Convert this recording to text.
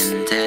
second